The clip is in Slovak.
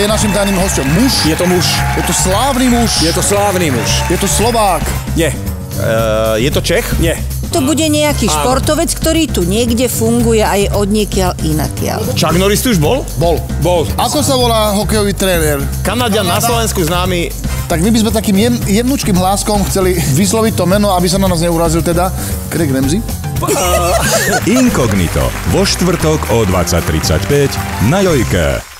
je našim tajným hosťom muž. Je to muž. Je to slávny muž. Je to slávny muž. Je to Slovák. Nie. Uh, je to Čech? Nie. To bude nejaký Áno. športovec, ktorý tu niekde funguje a je odniekiaľ inakiaľ. Chuck Norris tu už bol? Bol. Bol. Ako sa volá hokejový tréner? Kanadian na Slovensku známy tak my by sme takým jem, jemnučkým hláskom chceli vysloviť to meno, aby sa na nás neurazil teda Craig Ramsey. Inkognito vo štvrtok o 20.35 na Jojke.